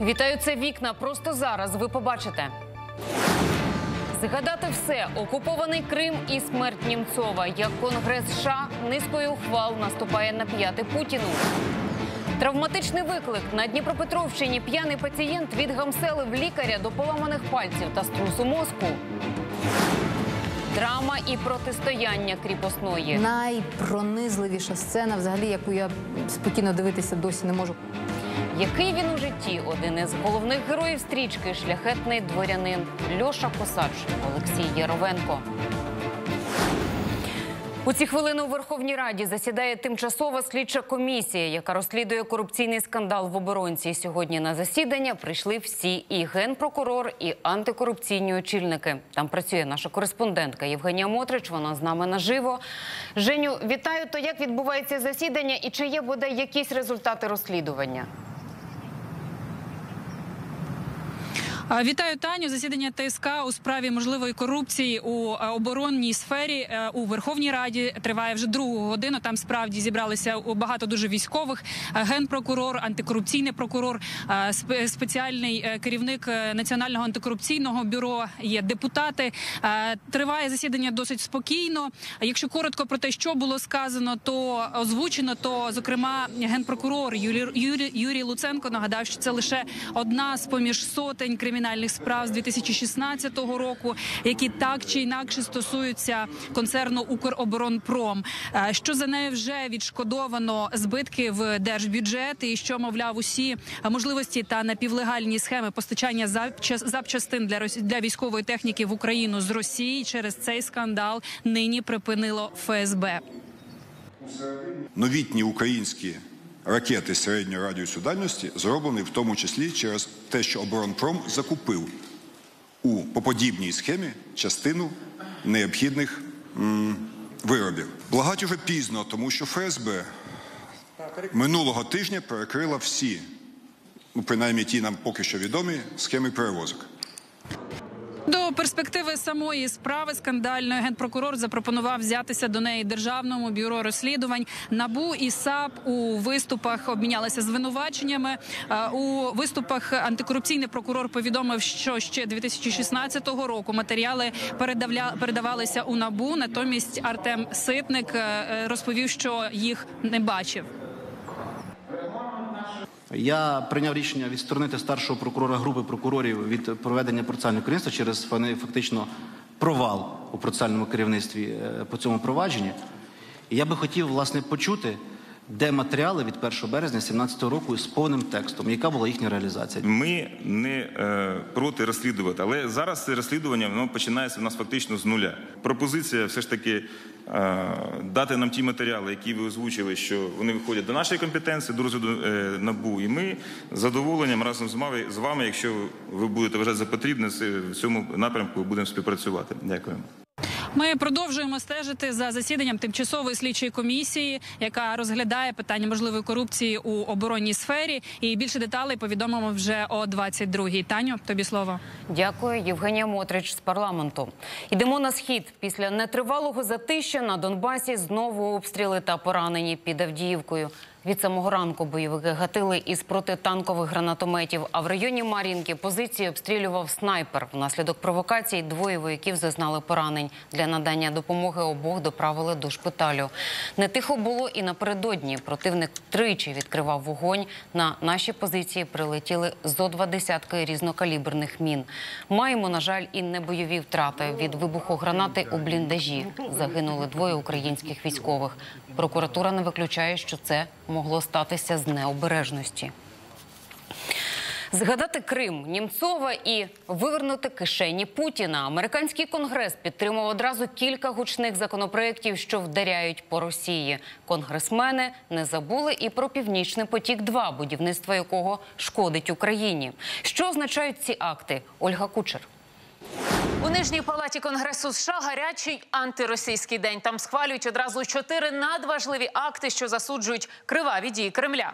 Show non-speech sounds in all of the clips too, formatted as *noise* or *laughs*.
Вітаю, це вікна. Просто зараз ви побачите. Згадати все окупований Крим і смерть Німцова. Як Конгрес США низкою ухвал наступає на п'яти Путіну. Травматичний виклик на Дніпропетровщині. П'яний пацієнт відгамселив лікаря до поламаних пальців та струсу мозку. Драма і протистояння кріпосної. Найпронизливіша сцена, взагалі, яку я спокійно дивитися досі не можу. Який він у житті один із головних героїв стрічки шляхетний дворянин Льоша Косач Олексій Яровенко. У ці хвилини у Верховній Раді засідає тимчасова слідча комісія, яка розслідує корупційний скандал в оборонці. Сьогодні на засідання прийшли всі і генпрокурор, і антикорупційні очільники. Там працює наша кореспондентка Євгенія Мотрич. Вона з нами наживо. Женю, вітаю. То як відбувається засідання і чи є буде якісь результати розслідування? А, Вітаю Таню. Засідання ТСК у справі можливої корупції у оборонній сфері е, у Верховній Раді триває вже другу годину. Там справді зібралися багато дуже військових. Генпрокурор, антикорупційний прокурор, е, спеціальний е, керівник національного антикорупційного бюро. Є депутати. Триває засідання досить спокійно. Якщо коротко про те, що було сказано, то озвучено, то зокрема генпрокурор Юрій, Юрій Луценко нагадав, що це лише одна з поміж сотень кримінальних справ з 2016 року, які так чи інакше стосуються концерну Укроборонпром. Е, Що за нею вже відшкодовано збитки в держбюджет, і що мовляв усі можливості та напівлегальні схеми постачання запчас- запчастин для для військової техніки в Україну з Росії через цей скандал нині припинило ФСБ. новітні українські ракети середньої радіусу дальності зроблені в тому числі через те, що оборонпром закупив у по подібній схемі частину необхідних м, виробів. Благать уже пізно, тому що ФСБ минулого тижня перекрила всі, ну принаймні ті нам поки що відомі схеми перевозок. До перспективи самої справи скандальної генпрокурор запропонував взятися до неї державному бюро розслідувань. Набу і САП у виступах обмінялися звинуваченнями. Е, У виступах антикорупційний прокурор повідомив, що ще 2016 року матеріали передавалися у набу. Натомість Артем Ситник е, е, розповів, що їх не бачив. Я прийняв рішення відсторонити старшого прокурора групи прокурорів від проведення процесуального керівництва через фактично провал у процесуальному керівництві е, по цьому провадженні. І я би хотів власне почути, де матеріали від 1 березня 2017 року з повним текстом, яка була їхня реалізація. Ми не е, проти розслідувати, але зараз це розслідування воно починається в нас фактично з нуля. Пропозиція все ж таки е, дати нам ті матеріали, які ви озвучили, що вони виходять до нашої компетенції, до розгляду е, набу. І ми з задоволенням разом з вами, якщо ви будете вважати за потрібне, в цьому напрямку будемо співпрацювати. Дякую. Ми продовжуємо стежити за засіданням тимчасової слідчої комісії, яка розглядає питання можливої корупції у оборонній сфері. І більше деталей повідомимо вже о 22-й. Таню, тобі слово. Дякую, Євгенія Мотрич з парламенту. Йдемо на схід. Після нетривалого затища на Донбасі знову обстріли та поранені під Авдіївкою. Від самого ранку бойовики гатили із протитанкових гранатометів. А в районі Мар'їнки позиції обстрілював снайпер. Внаслідок провокацій двоє вояків зазнали поранень. Для надання допомоги обох доправили до шпиталю. Не тихо було і напередодні. Противник тричі відкривав вогонь. На наші позиції прилетіли зо два десятки різнокаліберних мін. Маємо, на жаль, і небойові втрати від вибуху гранати у бліндажі. Загинули двоє українських військових. Прокуратура не виключає, що це могло статися з необережності. Згадати Крим Німцова і вивернути кишені Путіна. Американський конгрес підтримав одразу кілька гучних законопроєктів, що вдаряють по Росії. Конгресмени не забули і про північний потік, 2 будівництво якого шкодить Україні. Що означають ці акти? Ольга Кучер. У нижній палаті конгресу США гарячий антиросійський день. Там схвалюють одразу чотири надважливі акти, що засуджують криваві дії Кремля.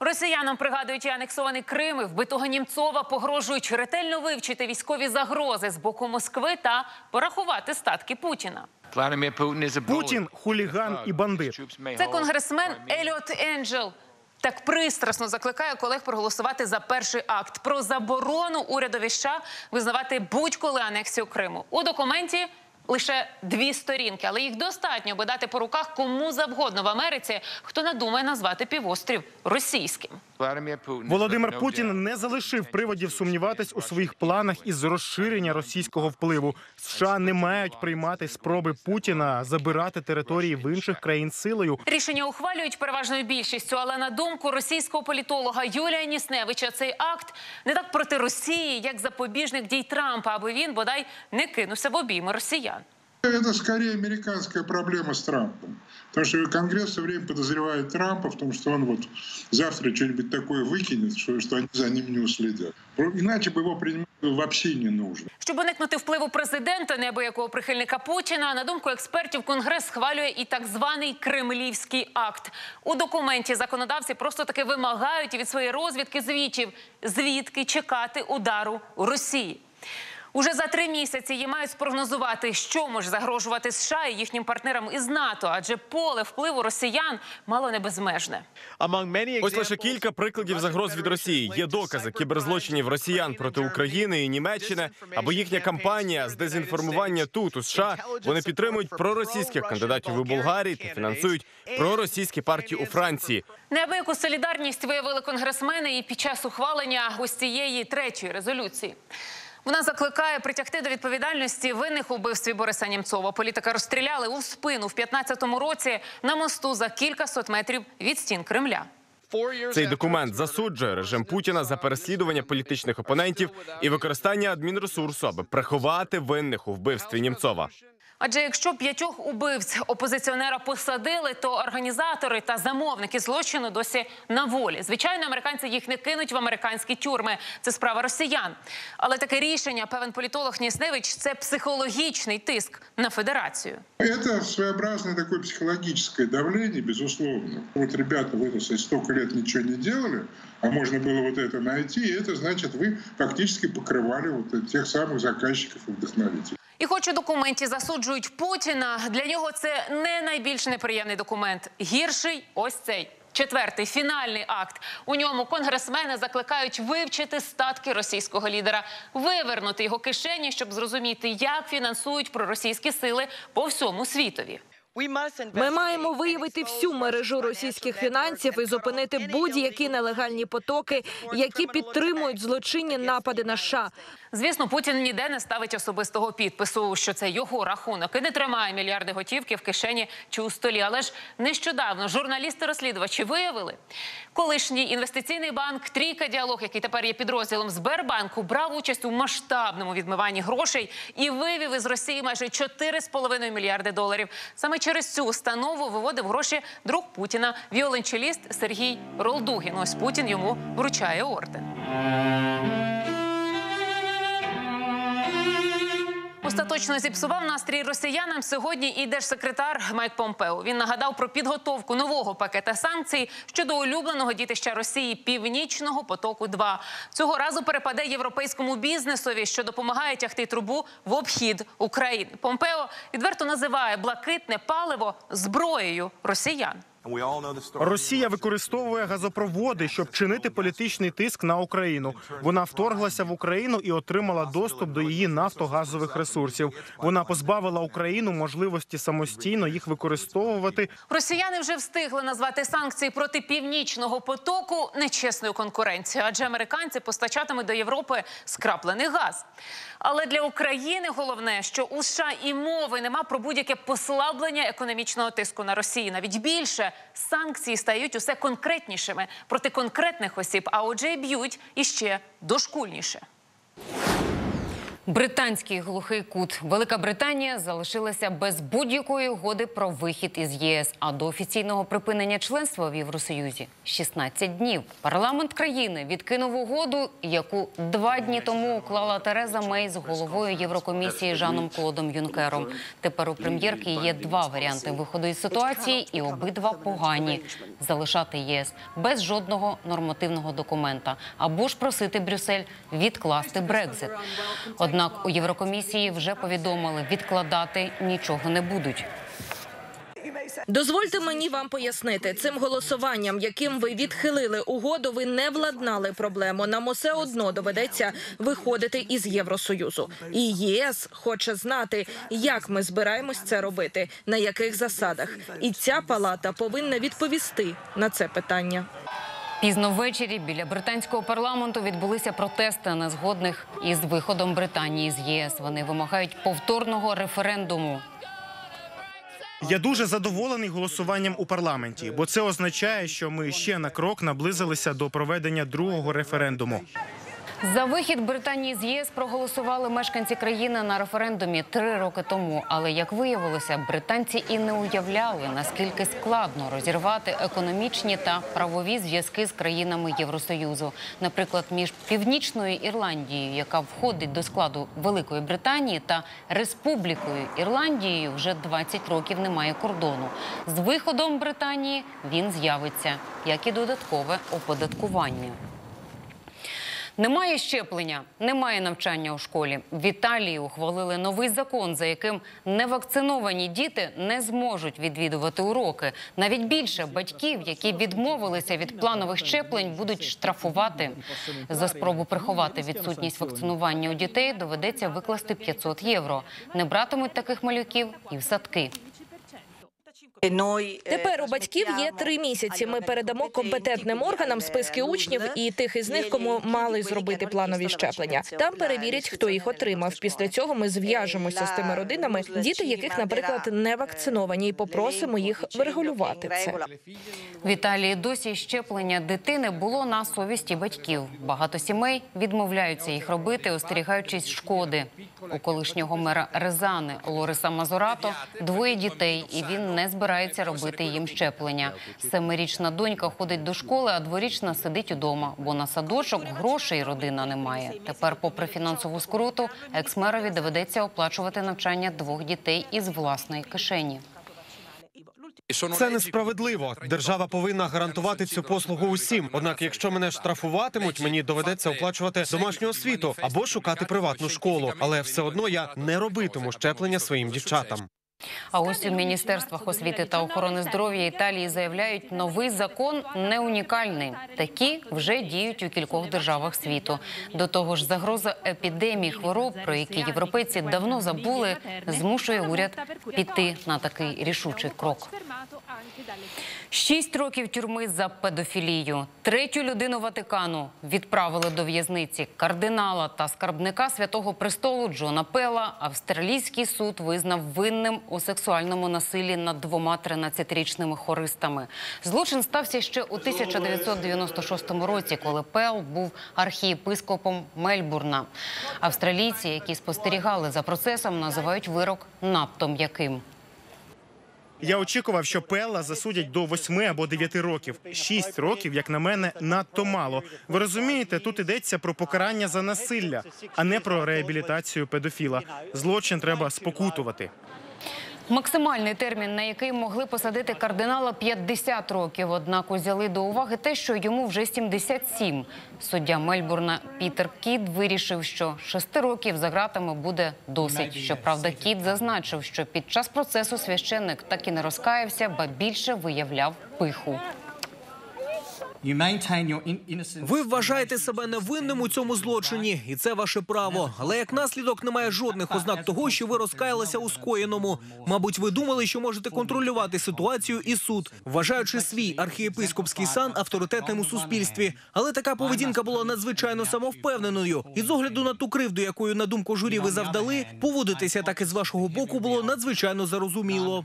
Росіянам пригадують і анексований Крим, і вбитого Німцова погрожують ретельно вивчити військові загрози з боку Москви та порахувати статки Путіна. Путін хуліган і бандит. Це конгресмен Еліот Енджел. Так пристрасно закликає колег проголосувати за перший акт про заборону урядові США визнавати будь-коли анексію Криму. У документі лише дві сторінки, але їх достатньо, би дати по руках кому завгодно в Америці, хто надумає назвати півострів російським. Володимир Путін не залишив приводів сумніватись у своїх планах із розширення російського впливу. США не мають приймати спроби Путіна забирати території в інших країн силою. Рішення ухвалюють переважною більшістю, але на думку російського політолога Юлія Нісневича, цей акт не так проти Росії, як запобіжник дій Трампа, аби він бодай не кинувся в обійми росіян. Это скорее американская проблема с Трампом. Потому что Конгресс все время подозревает Трампа в том, что он вот завтра что-нибудь такое выкинет, что, что они за ним не уследят. Иначе бы его принимать вообще не нужно. Щоб уникнути впливу президента, неабиякого прихильника Путіна, на думку експертів, Конгрес схвалює і так званий Кремлівський акт. У документі законодавці просто таки вимагають від своєї розвідки звітів, звідки чекати удару у Росії. Уже за три місяці її мають спрогнозувати, що може загрожувати США і їхнім партнерам із НАТО, адже поле впливу росіян мало не безмежне. Ось лише кілька прикладів загроз від Росії. Є докази кіберзлочинів росіян проти України і Німеччини або їхня кампанія з дезінформування тут у США. Вони підтримують проросійських кандидатів у Болгарії та фінансують проросійські партії у Франції. Неабияку солідарність виявили конгресмени і під час ухвалення ось цієї третьої резолюції. Вона закликає притягти до відповідальності винних у вбивстві Бориса Німцова. Політика розстріляли у спину в 15-му році на мосту за кілька сот метрів від стін Кремля. Цей документ засуджує режим Путіна за переслідування політичних опонентів і використання адмінресурсу, аби приховати винних у вбивстві Німцова. Адже якщо п'ятьох убивць опозиціонера посадили, то організатори та замовники злочину досі на волі. Звичайно, американці їх не кинуть в американські тюрми. Це справа росіян. Але таке рішення, певен політолог Нісневич, це психологічний тиск на федерацію. Это своеобразное такое психологическое давление, безусловно. Вот ребята вы так сказать, столько лет ничего не делали, а можно было вот это найти, и это значит, вы фактически покрывали вот тех самых заказчиков и вдохновителей. І хоч у документі засуджують Путіна, для нього це не найбільш неприємний документ. Гірший ось цей. Четвертий фінальний акт. У ньому конгресмени закликають вивчити статки російського лідера, вивернути його кишені, щоб зрозуміти, як фінансують проросійські сили по всьому світові. Ми маємо виявити всю мережу російських фінансів і зупинити будь-які нелегальні потоки, які підтримують злочинні напади на США. Звісно, Путін ніде не ставить особистого підпису, що це його рахунок і не тримає мільярди готівки в кишені чи у столі. Але ж нещодавно журналісти-розслідувачі виявили, колишній інвестиційний банк Трійка діалог, який тепер є підрозділом Сбербанку, брав участь у масштабному відмиванні грошей і вивів із Росії майже 4,5 мільярди доларів. Саме через цю установу виводив гроші друг Путіна, віолончеліст Сергій Ролдугін. Ось Путін йому вручає орден. Остаточно зіпсував настрій росіянам сьогодні і держсекретар Майк Помпео. Він нагадав про підготовку нового пакета санкцій щодо улюбленого дітища Росії Північного потоку. 2 цього разу перепаде європейському бізнесові, що допомагає тягти трубу в обхід України. Помпео відверто називає блакитне паливо зброєю росіян. Росія використовує газопроводи, щоб чинити політичний тиск на Україну. Вона вторглася в Україну і отримала доступ до її нафтогазових ресурсів. Вона позбавила Україну можливості самостійно їх використовувати. Росіяни вже встигли назвати санкції проти північного потоку нечесною конкуренцією, адже американці постачатимуть до Європи скраплений газ. Але для України головне, що у США і мови нема про будь-яке послаблення економічного тиску на Росію. Навіть більше санкції стають усе конкретнішими проти конкретних осіб, а отже, і б'ють іще дошкульніше. Британський глухий кут. Велика Британія залишилася без будь-якої угоди про вихід із ЄС. А до офіційного припинення членства в Євросоюзі 16 днів. Парламент країни відкинув угоду, яку два дні тому уклала Тереза Мей з головою Єврокомісії Жаном Клодом Юнкером. Тепер у прем'єрки є два варіанти виходу із ситуації, і обидва погані: залишати ЄС без жодного нормативного документа або ж просити Брюссель відкласти Брекзит. Однак у Єврокомісії вже повідомили, відкладати нічого не будуть. Дозвольте мені вам пояснити, цим голосуванням, яким ви відхилили угоду, ви не владнали проблему. Нам усе одно доведеться виходити із Євросоюзу. І ЄС хоче знати, як ми збираємось це робити, на яких засадах. І ця палата повинна відповісти на це питання. Пізно ввечері біля британського парламенту відбулися протести незгодних із виходом Британії з ЄС. Вони вимагають повторного референдуму. Я дуже задоволений голосуванням у парламенті, бо це означає, що ми ще на крок наблизилися до проведення другого референдуму. За вихід Британії з ЄС проголосували мешканці країни на референдумі три роки тому. Але як виявилося, британці і не уявляли, наскільки складно розірвати економічні та правові зв'язки з країнами Євросоюзу. Наприклад, між Північною Ірландією, яка входить до складу Великої Британії, та Республікою Ірландією вже 20 років немає кордону. З виходом Британії він з'явиться, як і додаткове оподаткування. Немає щеплення, немає навчання у школі. В Італії ухвалили новий закон, за яким невакциновані діти не зможуть відвідувати уроки. Навіть більше батьків, які відмовилися від планових щеплень, будуть штрафувати. За спробу приховати відсутність вакцинування у дітей доведеться викласти 500 євро. Не братимуть таких малюків і в садки. Тепер у батьків є три місяці. Ми передамо компетентним органам списки учнів і тих із них, кому мали зробити планові щеплення. Там перевірять, хто їх отримав. Після цього ми зв'яжемося з тими родинами, діти яких, наприклад, не вакциновані, і попросимо їх врегулювати це. В Італії досі щеплення дитини було на совісті батьків. Багато сімей відмовляються їх робити, остерігаючись шкоди. У колишнього мера Резани Лориса Мазурато двоє дітей, і він не збирається робити їм щеплення. Семирічна донька ходить до школи, а дворічна сидить удома, бо на садочок грошей родина не має. Тепер, попри фінансову скруту, екс-мерові доведеться оплачувати навчання двох дітей із власної кишені. Це несправедливо. Держава повинна гарантувати цю послугу усім. Однак, якщо мене штрафуватимуть, мені доведеться оплачувати домашню освіту або шукати приватну школу. Але все одно я не робитиму щеплення своїм дівчатам. А ось у міністерствах освіти та охорони здоров'я Італії заявляють, новий закон не унікальний. Такі вже діють у кількох державах світу. До того ж, загроза епідемії хвороб, про які європейці давно забули, змушує уряд піти на такий рішучий крок. Шість років тюрми за педофілію. Третю людину Ватикану відправили до в'язниці кардинала та скарбника святого престолу Джона Пела. Австралійський суд визнав винним у сексуальному насиллі над двома 13-річними хористами. Злочин стався ще у 1996 році, коли Пел був архієпископом Мельбурна. Австралійці, які спостерігали за процесом, називають вирок надто м'яким. Я очікував, що Пелла засудять до восьми або дев'яти років. Шість років, як на мене, надто мало. Ви розумієте, тут йдеться про покарання за насилля, а не про реабілітацію педофіла. Злочин треба спокутувати. Максимальний термін, на який могли посадити кардинала 50 років. Однак узяли до уваги те, що йому вже 77. Суддя Мельбурна Пітер Кіт вирішив, що 6 років за ґратами буде досить. Щоправда, Кіт зазначив, що під час процесу священник так і не розкаявся, ба більше виявляв пиху. Ви вважаєте себе невинним у цьому злочині, і це ваше право. Але як наслідок немає жодних ознак того, що ви розкаялися у скоєному. Мабуть, ви думали, що можете контролювати ситуацію і суд, вважаючи свій архієпископський сан авторитетним у суспільстві. Але така поведінка була надзвичайно самовпевненою. І з огляду на ту кривду, якою на думку журі ви завдали, поводитися так і з вашого боку було надзвичайно зарозуміло.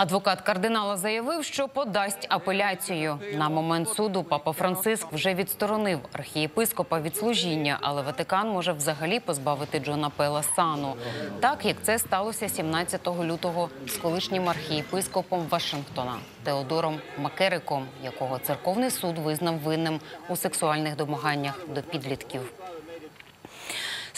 Адвокат кардинала заявив, що подасть апеляцію. На момент суду папа Франциск вже відсторонив архієпископа від служіння, але Ватикан може взагалі позбавити Джона Пела сану. Так як це сталося 17 лютого з колишнім архієпископом Вашингтона Теодором Макериком, якого церковний суд визнав винним у сексуальних домаганнях до підлітків.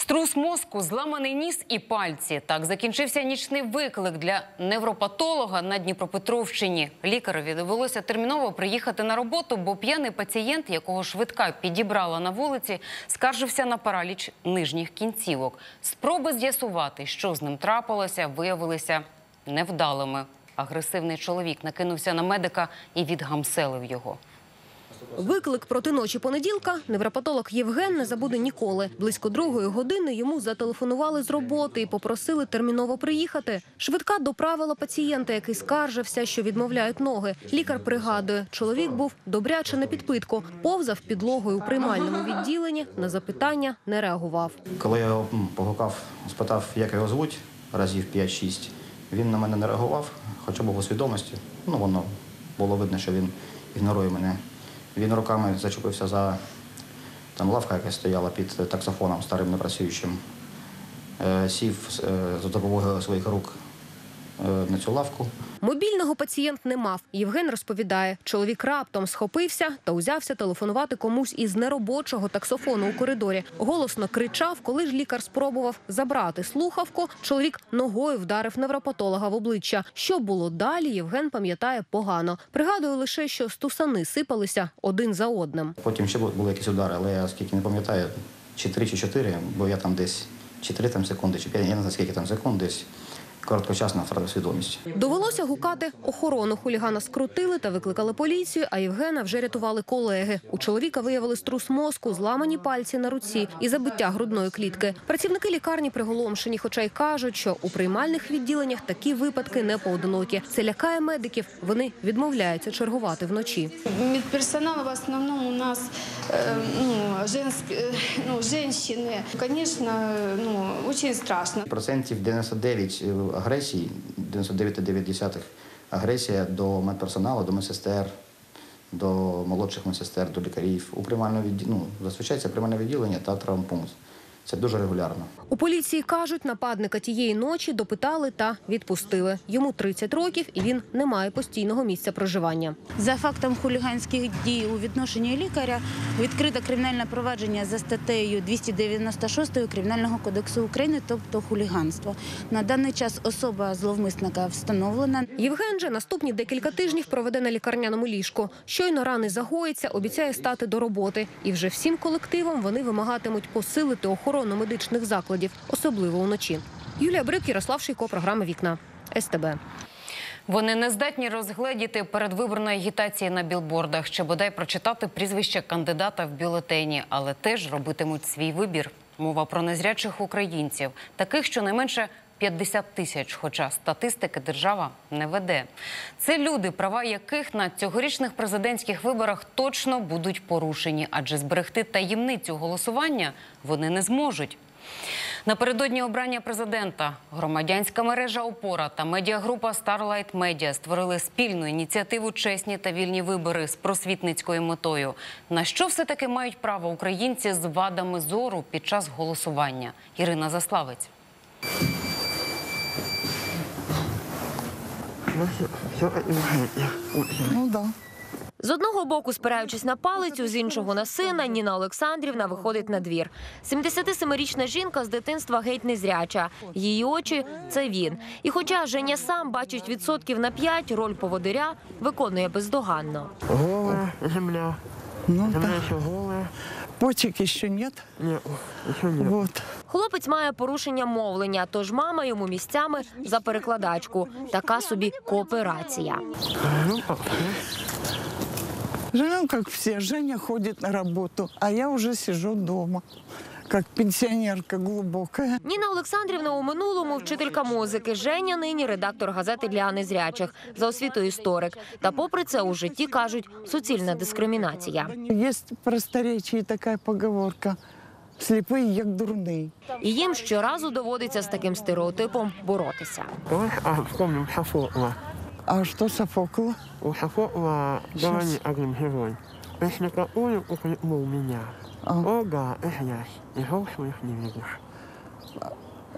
Струс мозку, зламаний ніс і пальці. Так закінчився нічний виклик для невропатолога на Дніпропетровщині. Лікарові довелося терміново приїхати на роботу, бо п'яний пацієнт, якого швидка підібрала на вулиці, скаржився на параліч нижніх кінцівок. Спроби з'ясувати, що з ним трапилося, виявилися невдалими. Агресивний чоловік накинувся на медика і відгамселив його. Виклик проти ночі понеділка невропатолог Євген не забуде ніколи. Близько другої години йому зателефонували з роботи і попросили терміново приїхати. Швидка доправила пацієнта, який скаржився, що відмовляють ноги. Лікар пригадує, чоловік був добряче на підпитку, повзав підлогою у приймальному відділенні. На запитання не реагував. Коли я його погукав, спитав, як його звуть, разів 5-6, він на мене не реагував, хоча був у свідомості. Ну, воно було видно, що він ігнорує мене. Він руками зачепився за там лавка, яка стояла під таксофоном старим непрацюючим. Е, Сів е, за допомогою своїх рук е, на цю лавку. Мобільного пацієнт не мав. Євген розповідає, чоловік раптом схопився та узявся телефонувати комусь із неробочого таксофону у коридорі. Голосно кричав, коли ж лікар спробував забрати слухавку. Чоловік ногою вдарив невропатолога в обличчя. Що було далі, Євген пам'ятає погано. Пригадує лише, що стусани сипалися один за одним. Потім ще були якісь удари, але я скільки не пам'ятаю, чи три, чи чотири, бо я там десь чи три там секунди, чи п'ять, я не знаю, скільки там секунд десь короткочасно втратив свідомість. Довелося гукати охорону. Хулігана скрутили та викликали поліцію. А Євгена вже рятували колеги. У чоловіка виявили струс мозку, зламані пальці на руці і забиття грудної клітки. Працівники лікарні приголомшені, хоча й кажуть, що у приймальних відділеннях такі випадки не поодинокі. Це лякає медиків. Вони відмовляються чергувати вночі. Медперсонал в основном у нас э, ну, женск, э, ну, женщины. Конечно, ну, очень страшно. Процентів 99 агресії, 99,9 агресія до медперсоналу, до медсестер, до молодших медсестер, до лікарів. У приймальному відді... ну, зазвичай це приймальне відділення та травмпункт. Це дуже регулярно. У поліції кажуть, нападника тієї ночі допитали та відпустили. Йому 30 років, і він не має постійного місця проживання. За фактом хуліганських дій у відношенні лікаря відкрито кримінальне провадження за статтею 296 Кримінального кодексу України, тобто хуліганство. На даний час особа зловмисника встановлена. Євген же наступні декілька тижнів проведе на лікарняному ліжку. Щойно рани загоїться, обіцяє стати до роботи. І вже всім колективом вони вимагатимуть посилити охорону медичних закладів, особливо уночі. Юлія Брик, Ярослав Шийко, програма Вікна СТБ. Вони не здатні розгледіти передвиборної агітації на білбордах чи бодай прочитати прізвище кандидата в бюлетені, але теж робитимуть свій вибір. Мова про незрячих українців, таких щонайменше 50 тисяч, хоча статистики держава не веде. Це люди, права яких на цьогорічних президентських виборах точно будуть порушені, адже зберегти таємницю голосування вони не зможуть. Напередодні обрання президента громадянська мережа Опора та медіагрупа Starlight Media створили спільну ініціативу Чесні та вільні вибори з просвітницькою метою. На що все таки мають право українці з вадами зору під час голосування? Ірина Заславець. Ну да. З одного боку, спираючись на палицю, з іншого на сина, Ніна Олександрівна виходить на двір. 77-річна жінка з дитинства геть незряча. Її очі це він. І хоча Женя сам бачить відсотків на 5, роль поводиря виконує бездоганно. Голая земля. Ну Земля да. еще голая. Почек ще нет. Нет. Вот. Хлопець має порушення мовлення, тож мама йому місцями за перекладачку. Така собі кооперація. Ну, як Живем как все. Женя ходит на работу, а я уже сижу дома. Как пенсионерка глубокая. Ніна Олександрівна у минулому вчителька музики. Женя нині редактор газети для незрячих за освітою історик. Та попри це у житті кажуть суцільна дискримінація. Есть в просторечии такая поговорка. Слепые, як дурний. І їм щоразу доводиться з таким стереотипом боротися. А, вспомним Софокла. А что Софокла? У Софокла давай огнем герой. Если капулю укрепнул меня, о да, грязь, и жил своих не видишь.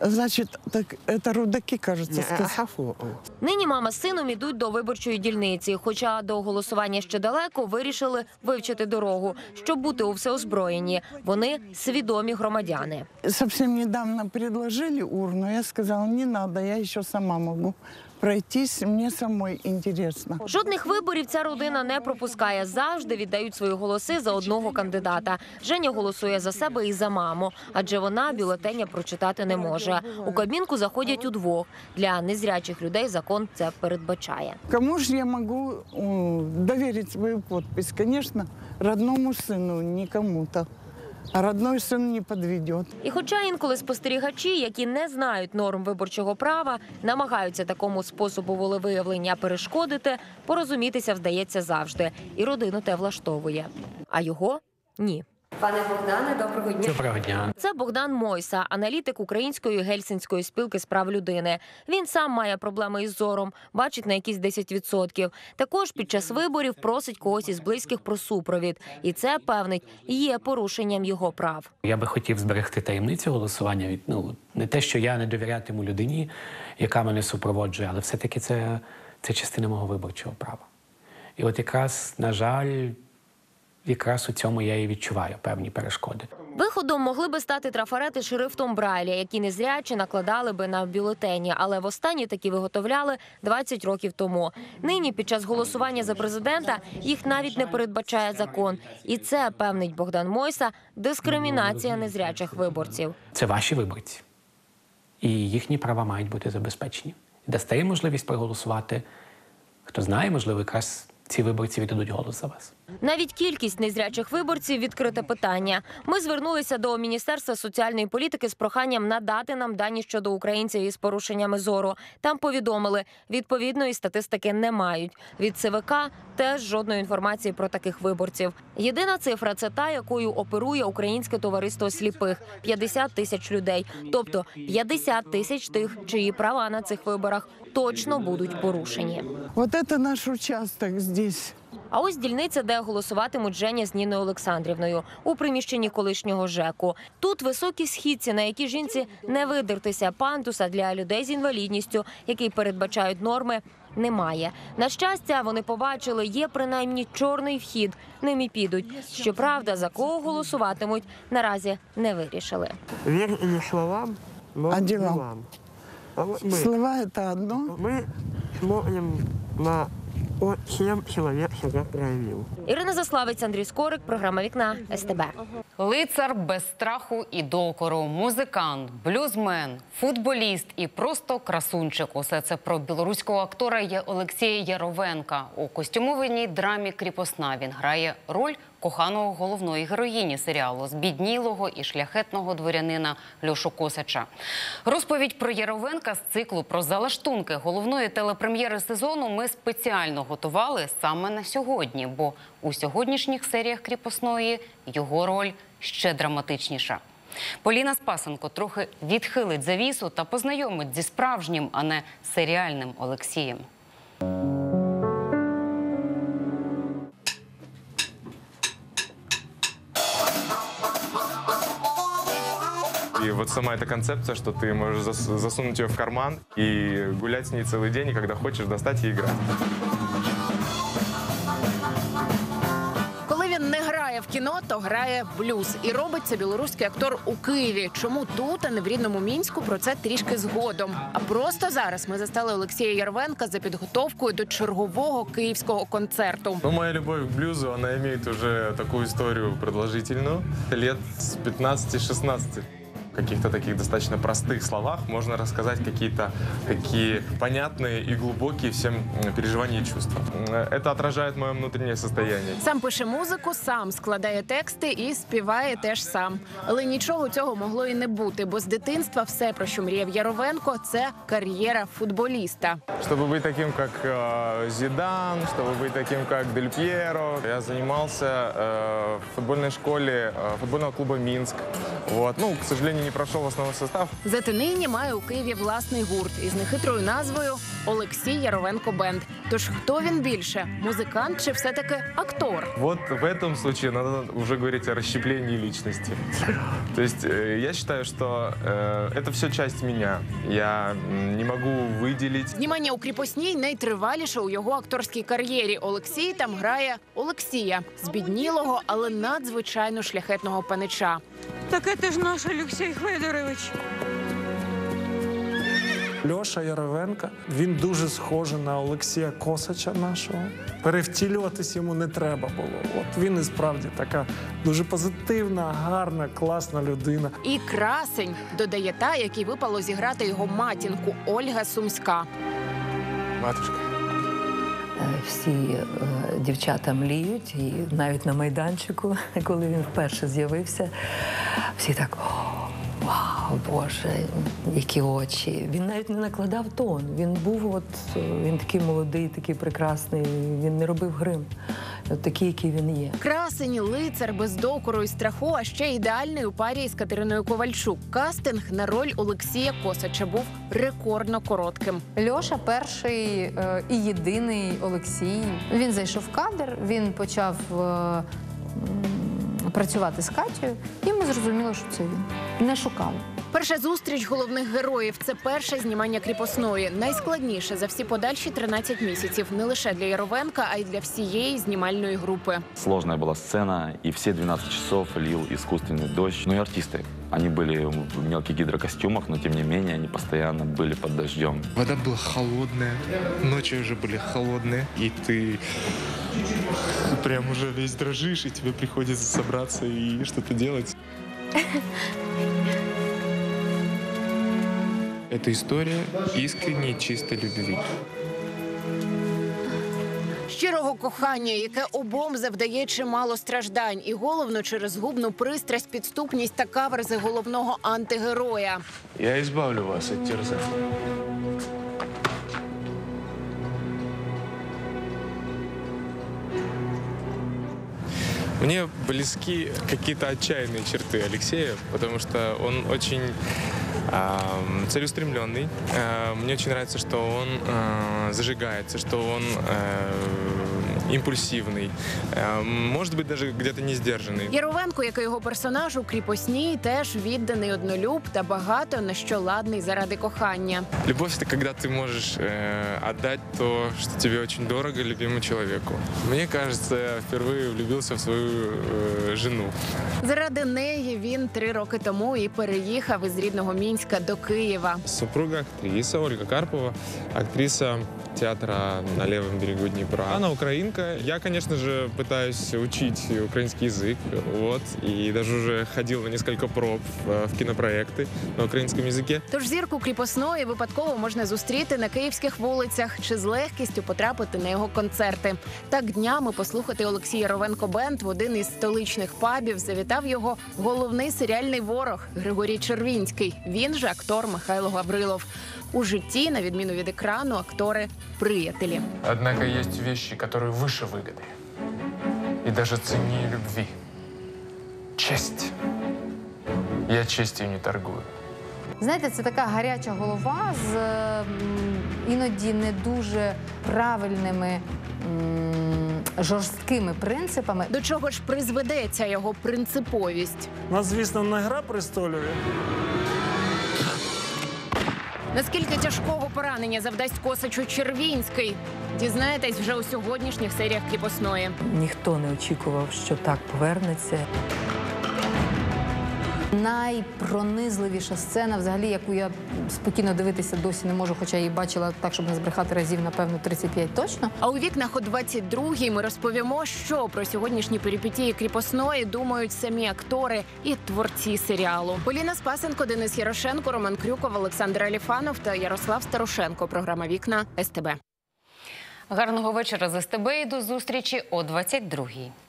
Значит, так это рудаки, сказали. Нині мама з сином ідуть до виборчої дільниці. Хоча до голосування ще далеко, вирішили вивчити дорогу, щоб бути у всеозброєнні. Вони свідомі громадяни. Совсем недавно предложили урну. Я сказала, не надо, я еще сама могу пройтись. Мне самой интересно. Жодних виборів ця родина не пропускає. Завжди віддають свої голоси за одного кандидата. Женя голосує за себе і за маму, адже вона бюлетеня прочитати не може. у кабінку заходять удвох. Для незрячих людей закон це передбачає. Кому же я могу м, доверить свою подпись? Конечно, родному сыну, не кому-то. А родной сын не подведет. І хоча інколи спостерігачі, які не знають норм виборчого права, намагаються такому способу волевиявлення перешкодити, порозумітися вдається завжди. І родину те влаштовує. А його ні. Пане Богдане, доброго дня. Доброго дня. Це Богдан Мойса, аналітик Української гельсінської спілки з прав людини. Він сам має проблеми із зором, бачить на якісь 10%. Також під час виборів просить когось із близьких про супровід, і це певнить є порушенням його прав. Я би хотів зберегти таємницю голосування. Від ну не те, що я не довірятиму людині, яка мене супроводжує, але все-таки це, це частина мого виборчого права. І от якраз, на жаль, якраз у цьому я і відчуваю певні перешкоди. Виходом могли би стати трафарети шрифтом Брайля, які незрячі накладали би на бюлетені, але востаннє такі виготовляли 20 років тому. Нині під час голосування за президента їх навіть не передбачає закон, і це певнить Богдан Мойса дискримінація незрячих виборців. Це ваші виборці, і їхні права мають бути забезпечені. Дасте їм можливість проголосувати. Хто знає, можливо, якраз ці виборці віддадуть голос за вас. Навіть кількість незрячих виборців відкрите питання. Ми звернулися до Міністерства соціальної політики з проханням надати нам дані щодо українців із порушеннями зору. Там повідомили, відповідної статистики не мають. Від ЦВК теж жодної інформації про таких виборців. Єдина цифра це та, якою оперує Українське товариство сліпих 50 тисяч людей, тобто 50 тисяч тих, чиї права на цих виборах точно будуть порушені. Вот это наш участок здесь. А ось дільниця, де голосуватимуть Женя з Ніною Олександрівною у приміщенні колишнього ЖЕКу. Тут високі східці, на які жінці не видертися пандуса для людей з інвалідністю, який передбачають норми. Немає на щастя, вони побачили, є принаймні чорний вхід. Ним і підуть. Щоправда, за кого голосуватимуть, наразі не вирішили. Верь не словам, но А делам? делам. А вот мы, Слова это одно. мы смотрим на о, чем чоловік себе проявив. Ірина Заславець, Андрій Скорик, програма Вікна СТБ. Лицар без страху і докору, музикант, блюзмен, футболіст і просто красунчик. Усе це про білоруського актора Олексія Яровенка. У костюмованій драмі Кріпосна він грає роль коханого головної героїні серіалу збіднілого і шляхетного дворянина Льошу Косача. Розповідь про Яровенка з циклу про залаштунки головної телепрем'єри сезону ми спеціально готували саме на сьогодні, бо у сьогоднішніх серіях кріпосної його роль ще драматичніша. Поліна Спасенко трохи відхилить завісу та познайомить зі справжнім, а не серіальним Олексієм. вот сама эта концепция, что ты можешь зас- засунуть ее в карман и гулять с ней целый день, и когда хочешь достать и играть. Коли він не грає в кіно, то грає блюз. І робить це білоруський актор у Києві. Чому тут, а не в рідному мінську? Про це трішки згодом. А просто зараз ми застали Олексія Ярвенка за підготовкою до чергового київського концерту. Ну, моя любовь к блюзу, она имеет уже такую историю продолжительную. Лет с 15-16. В каких-то таких достаточно простых словах можно рассказать какие-то такие понятные и глубокие всем м, переживания и чувства. М, Это отражает мое внутреннее состояние. Сам пише музику, сам складає тексти і співає теж сам. Але нічого цього могло і не бути, бо з дитинства все, про що мріяв Яровенко, це кар'єра футболіста. Чтобы быть таким, как э, Зидан, чтобы быть таким, как Дель Пьеро, я занимался э, в футбольной школе э, футбольного клуба Минск. Вот. Ну, к сожалению, не прошел в основной состав. Зате нині має у Києві власний гурт із нехитрою назвою Олексій Яровенко Бенд. Тож хто він більше музикант чи все таки актор? Вот в этом случае надо уже говорить о расщеплении личности. То есть э, я считаю, что э, это все часть меня. Я м, не могу выделить Знімання у кріпосній найтриваліше у його акторській кар'єрі. Олексій там грає Олексія, збіднілого, але надзвичайно шляхетного панича. Так это ж наш Алексей Федорович. Льоша Яровенка. Він дуже схожий на Олексія Косача нашого. Перевтілюватись йому не треба було. От він і справді така дуже позитивна, гарна, класна людина. І красень додає та, який випало зіграти його матінку Ольга Сумська. Матушка. Е, Всі е, дівчата мліють, і навіть на майданчику, *laughs* коли він вперше з'явився, всі так. «О, Вау, Боже, які очі. Він навіть не накладав тон. Він був от е, він такий молодий, такий прекрасний. Він не робив грим. От такий, який він є. Красень, лицар без докору і страху, а ще ідеальний у парі із Катериною Ковальчук. Кастинг на роль Олексія Косача був рекордно коротким. Льоша перший е, і єдиний Олексій. Він зайшов в кадр, він почав е, працювати з Катєю, і ми зрозуміли, що це він. Не шукали. Перша зустріч головних героїв це перше знімання кріпосної. Найскладніше за всі подальші 13 місяців не лише для Яровенка, а й для всієї знімальної групи. Сложная была сцена, и все 12 часов лил искусственный дождь. Ну и артисты. Они были в мелких гидрокостюмах, но тем не менее они постоянно были под дождем. Вода была холодная, ночи уже были холодные, и ты прям уже весь дрожишь, и тебе приходится собраться и что-то делать. *laughs* Это история искренней чистой любви. Щирого кохання, яке обом завдає чимало страждань, і головно через згубну пристрасть, підступність та каверзи головного антигероя. Я избавлю вас от терзания. Мне близки какие-то отчаянные черты Алексея, потому что он целеустремленный. Э, Мне очень нравится, что он э, зажигается, что он э, импульсивный, э, может быть, даже где-то не сдержанный. Яровенко, як і його персонаж у кріпосній, теж відданий однолюб та багато на що ладний заради кохання. Любовь — это когда ты можешь э, отдать то, что тебе очень дорого любимому человеку. Мне кажется, я впервые влюбился в свою э, жену. Заради неї він три роки тому і переїхав із рідного мінська до Києва. Супруга актриса Ольга Карпова, актриса театра на левом берегу Днепра. Она украинка. Я, конечно же, пытаюсь учить украинский язык. Вот. И даже уже ходил на несколько проб э, в кинопроекты на украинском языке. Тож зірку кріпосної випадково можна зустріти на київських вулицях чи з легкістю потрапити на його концерти. Так днями послухати Олексія Ровенко Бенд в один із столичних пабів завітав його головний серіальний ворог Григорій Червінський. Він же актор Михайло Гаврилов. У житті, на відміну від екрану, актори приятелі. Однако есть вещи, которые выше выгоды. И даже ценнее любви. Честь. Я честью не торгую. Знаєте, це така гаряча голова з м, іноді не дуже правильними м, жорсткими принципами. До чого ж призведе ця його принциповість? У нас, звісно, не гра престолів. Наскільки тяжкого поранення завдасть Косачу Червінський? Дізнаєтесь вже у сьогоднішніх серіях кріпосної. Ніхто не очікував, що так повернеться. Найпронизливіша сцена, взагалі, яку я спокійно дивитися досі не можу, хоча її бачила так, щоб не збрехати разів, напевно, 35 точно. А у вікнах о 22-й ми розповімо, що про сьогоднішні перипетії кріпосної думають самі актори і творці серіалу. Поліна Спасенко, Денис Ярошенко, Роман Крюков, Олександр Аліфанов та Ярослав Старошенко. Програма Вікна СТБ. Гарного вечора з СТБ і до зустрічі о 22-й.